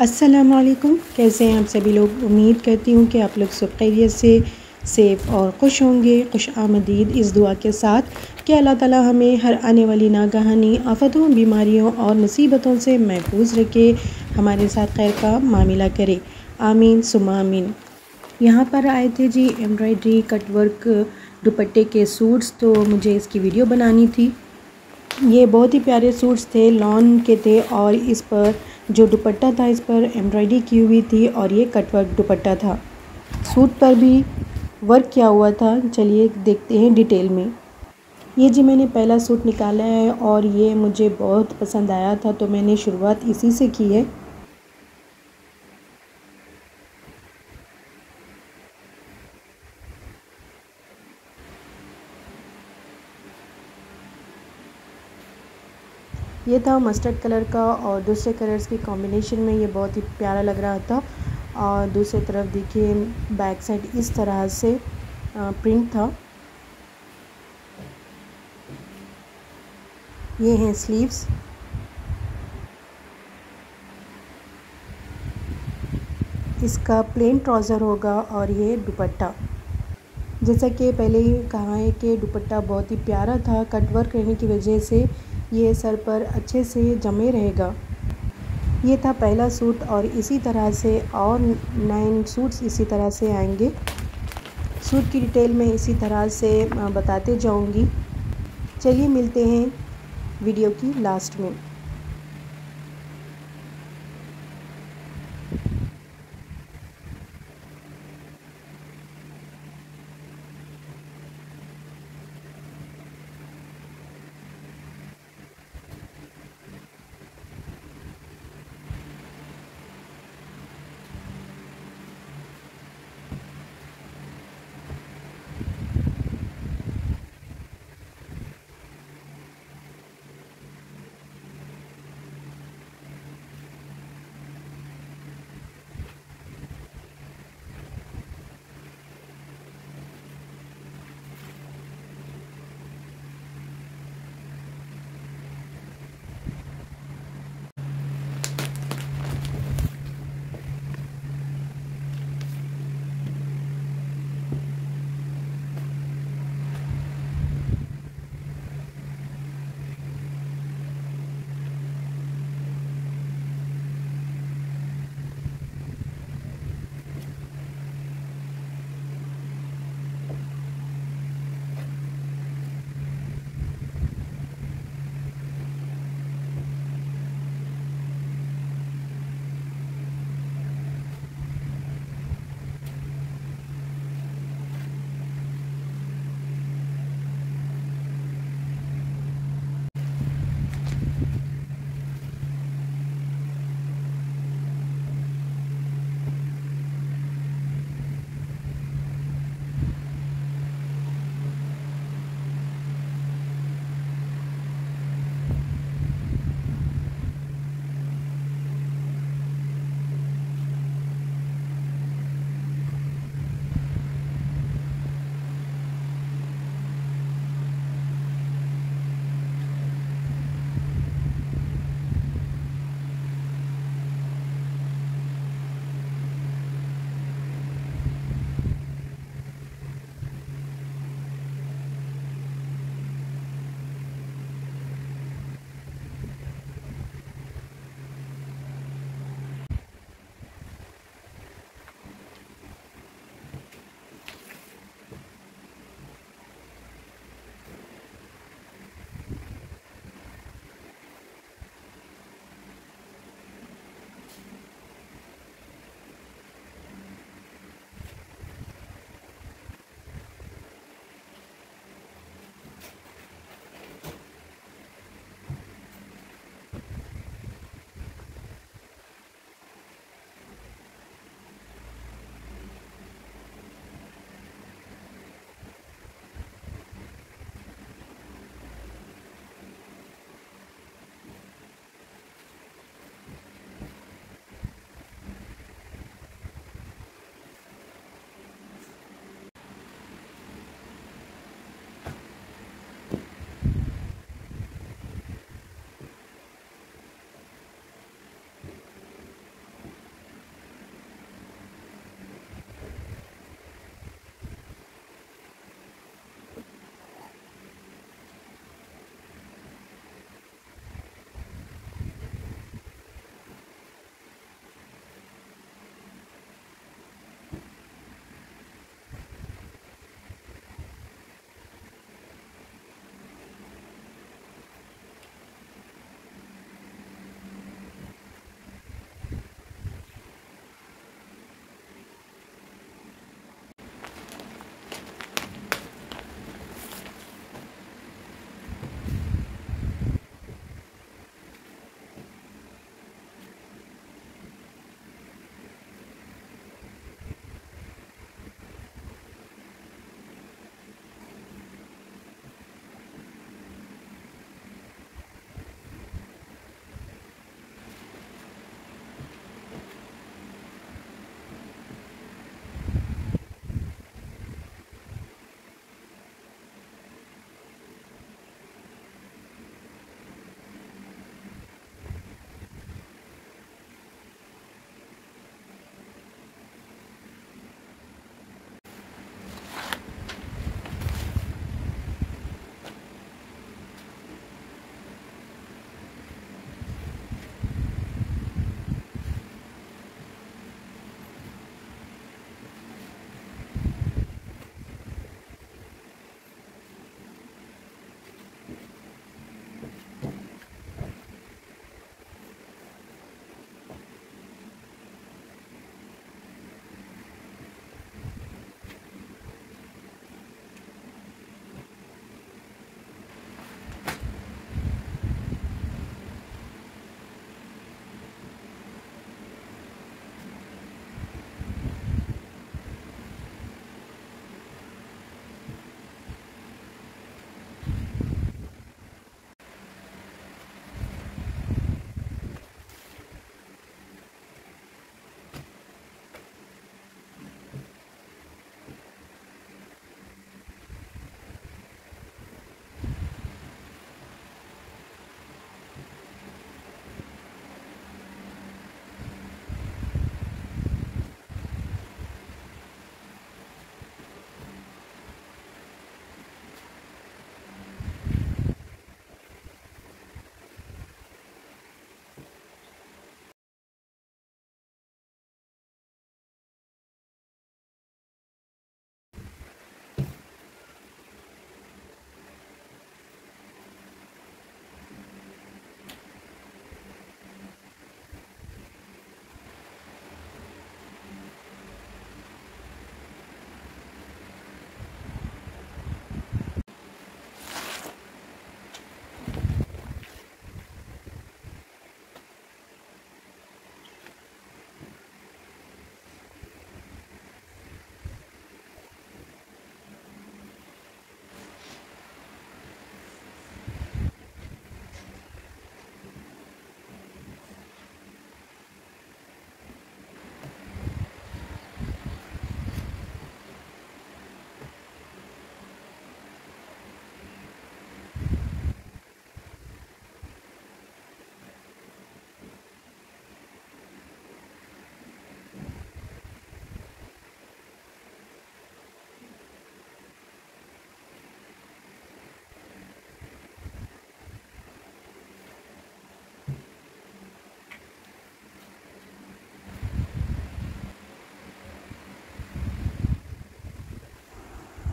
असलकुम कैसे हैं आप सभी लोग? उम्मीद करती हूँ कि आप लोग सब खैरियत से, सेफ़ और ख़ुश होंगे, खुश आमदीद इस दुआ के साथ कि अल्लाह ताला हमें हर आने वाली नागहानी, आफतों, बीमारियों और मुसीबतों से महफूज रखे, हमारे साथ खैर का मामला करे। आमीन सुमा आमीन। यहाँ पर आए थे जी एम्ब्रॉयडरी, कटवर्क, दुपट्टे के सूट्स तो मुझे इसकी वीडियो बनानी थी। ये बहुत ही प्यारे सूट्स थे, लॉन के थे और इस पर जो दुपट्टा था, इस पर एम्ब्रॉयडरी की हुई थी और ये कटवर्क दुपट्टा था। सूट पर भी वर्क किया हुआ था। चलिए देखते हैं डिटेल में। ये जी मैंने पहला सूट निकाला है और ये मुझे बहुत पसंद आया था तो मैंने शुरुआत इसी से की है। ये था मस्टर्ड कलर का और दूसरे कलर्स की कॉम्बिनेशन में ये बहुत ही प्यारा लग रहा था। और दूसरी तरफ़ देखिए बैक साइड इस तरह से प्रिंट था। ये हैं स्लीव्स इसका प्लेन ट्राउज़र होगा और ये दुपट्टा। जैसा कि पहले ही कहा है कि दुपट्टा बहुत ही प्यारा था कटवर्क रहने की वजह से ये सर पर अच्छे से जमे रहेगा। ये था पहला सूट और इसी तरह से और नाइन सूट्स इसी तरह से आएँगे। सूट की डिटेल में इसी तरह से बताते जाऊँगी। चलिए मिलते हैं वीडियो की लास्ट में।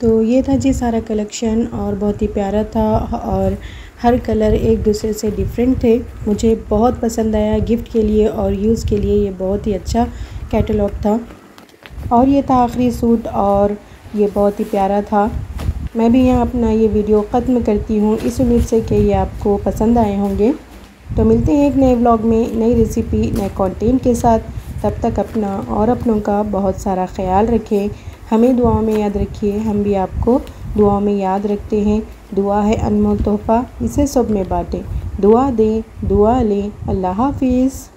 तो ये था जी सारा कलेक्शन और बहुत ही प्यारा था और हर कलर एक दूसरे से डिफरेंट थे। मुझे बहुत पसंद आया गिफ्ट के लिए और यूज़ के लिए, ये बहुत ही अच्छा कैटलॉग था। और ये था आखिरी सूट और ये बहुत ही प्यारा था। मैं भी यहाँ अपना ये वीडियो ख़त्म करती हूँ। इस उम्मीद से कि ये आपको पसंद आए होंगे। तो मिलते हैं एक नए व्लॉग में नई रेसिपी, नए कंटेंट के साथ। तब तक अपना और अपनों का बहुत सारा ख्याल रखें। हमें दुआओं में याद रखिए। हम भी आपको दुआओं में याद रखते हैं। दुआ है अनमोल तोहफ़ा। इसे सब में बाँटें। दुआ दें, दुआ लें। अल्लाह हाफिज़।